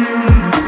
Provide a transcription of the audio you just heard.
you.